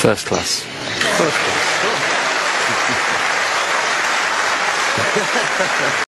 First class. First class.